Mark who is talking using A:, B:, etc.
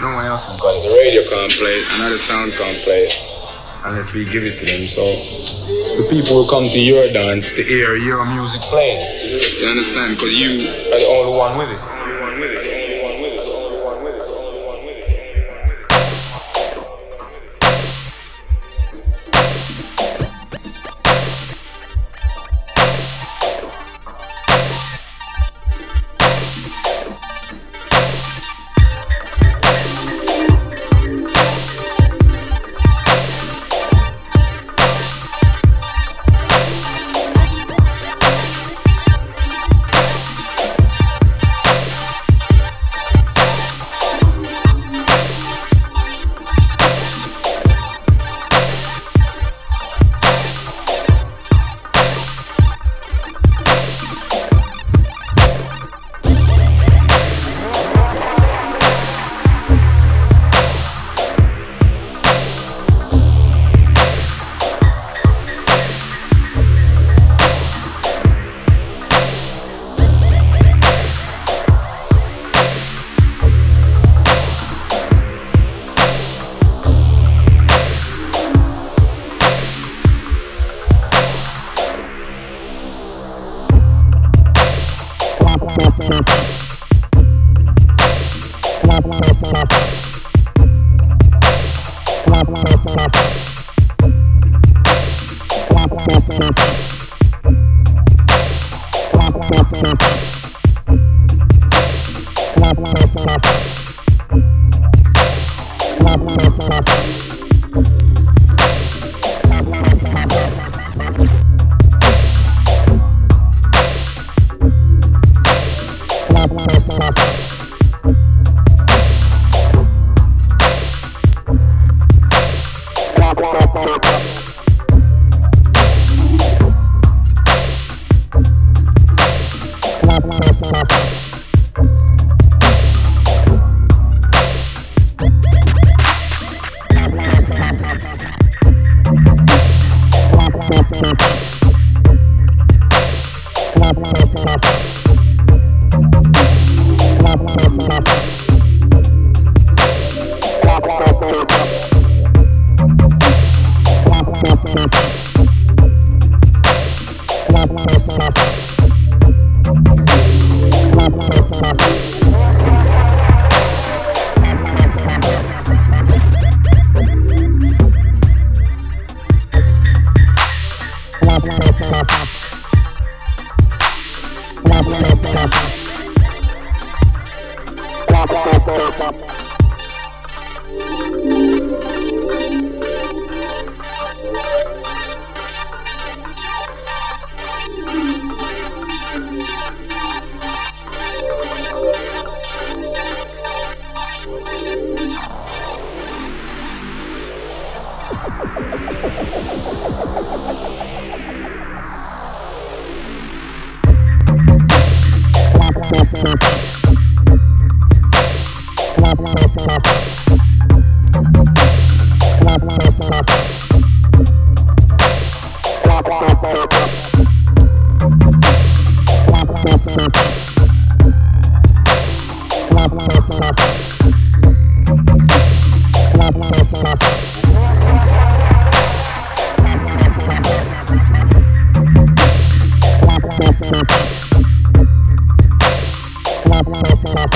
A: No one else is Because the radio can't play it, another sound can't play it unless we give it to them. So the people will come to your dance to hear your music playing. You understand? Because you are the only one with it. Thank you.
B: Blah, blah, blah.